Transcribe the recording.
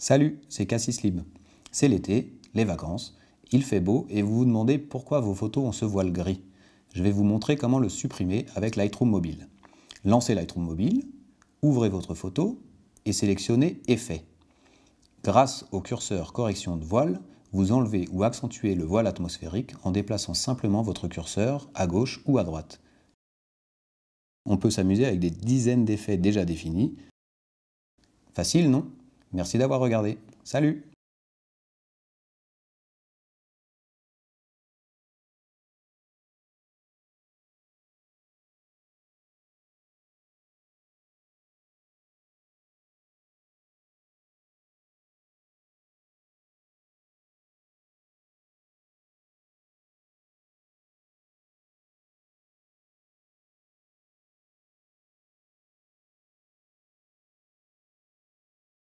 Salut, c'est Cassis Lib. C'est l'été, les vacances, il fait beau et vous vous demandez pourquoi vos photos ont ce voile gris. Je vais vous montrer comment le supprimer avec Lightroom Mobile. Lancez Lightroom Mobile, ouvrez votre photo et sélectionnez Effet. Grâce au curseur Correction de voile, vous enlevez ou accentuez le voile atmosphérique en déplaçant simplement votre curseur à gauche ou à droite. On peut s'amuser avec des dizaines d'effets déjà définis. Facile, non? Merci d'avoir regardé. Salut